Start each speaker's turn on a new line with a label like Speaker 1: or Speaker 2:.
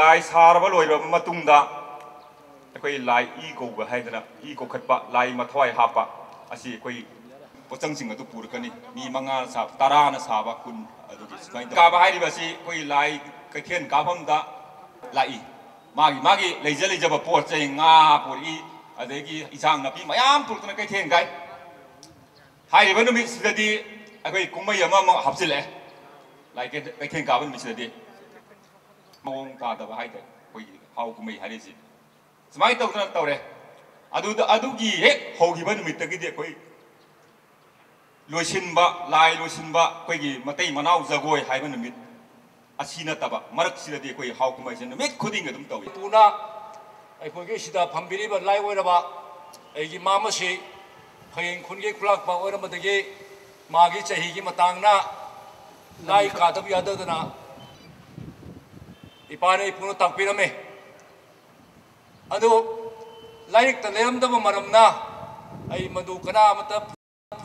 Speaker 1: ลายสารบลอยรมาตุงดาคุยลายอีโกบให้นะอีโกขัดปะลายมาถอยหับปะอาศัยคุยปจังสิงห์ตุปูรกันนี่มีมังงาสาบตารานะสาบะคุ ꯃꯑꯣꯡ ꯇꯥꯗꯕ ꯍꯥꯏꯇꯥꯔꯦ ꯑꯩꯈꯣꯏꯒꯤ ꯍꯥꯎ ꯀꯨꯝꯍꯩ ꯍꯥꯏꯔꯤꯁꯤ ꯁꯨꯃꯥꯏꯅ ꯇꯧꯗꯅ ꯇꯧꯔꯦ ꯑꯗꯨꯗ ꯑꯗꯨꯒꯤ ꯍꯦꯛ ꯍꯧꯈꯤꯕ ꯅꯨꯃꯤꯠꯇꯒꯤꯗꯤ ꯑꯩꯈꯣꯏ ꯂꯣꯏꯁꯤꯟꯕ ꯂꯥꯏ ꯂꯣꯏꯁꯤꯟꯕ ꯑꯩꯈꯣꯏꯒꯤ ꯃꯇꯩ ꯃꯅꯥꯎ ꯖꯒꯣꯏ ꯍꯥꯏꯕ ꯅꯨꯃꯤꯠ ꯑꯁꯤ ꯅꯠꯇꯕ ꯃꯔꯛꯁꯤꯗꯗꯤ ꯑꯩꯈꯣꯏ ꯍꯥꯎ ꯀꯨꯝꯍꯩꯁꯦ ꯅꯨꯃꯤꯠ ꯈꯨꯗꯤꯡ ꯑꯗꯨꯝ ꯇꯧꯏ
Speaker 2: ꯇꯨꯅ ꯑꯩꯈꯣꯏꯒꯤ ꯁꯤꯗ ꯐꯝꯕꯤꯔꯤꯕ ꯂꯥꯏ ꯑꯣꯏꯔꯕ ꯑꯩꯒꯤ ꯃꯥꯝ ꯑꯁꯤ ꯐꯌꯦꯡ ꯈꯨꯟꯒꯤ ꯈꯨꯂꯥꯛꯄ ꯑꯣꯏꯔꯝꯕꯗꯒꯤ ꯃꯥꯒꯤ ꯆꯍꯤꯒꯤ ꯃꯇꯥꯡꯅ ꯂꯥꯏ ꯀꯥꯗꯕ ꯌꯥꯗꯗꯅ ꯏꯄꯥꯅ ꯏꯄꯨꯅ ꯇꯥꯛꯄꯤꯔꯝꯃꯤ ꯑꯗꯨ ꯂꯥꯏꯔꯤꯛꯇ ꯂꯩꯔꯝꯗꯕ ꯃꯔꯝꯅ ꯑꯩ ꯃꯗꯨ ꯀꯅꯥ ꯑꯃꯠꯇ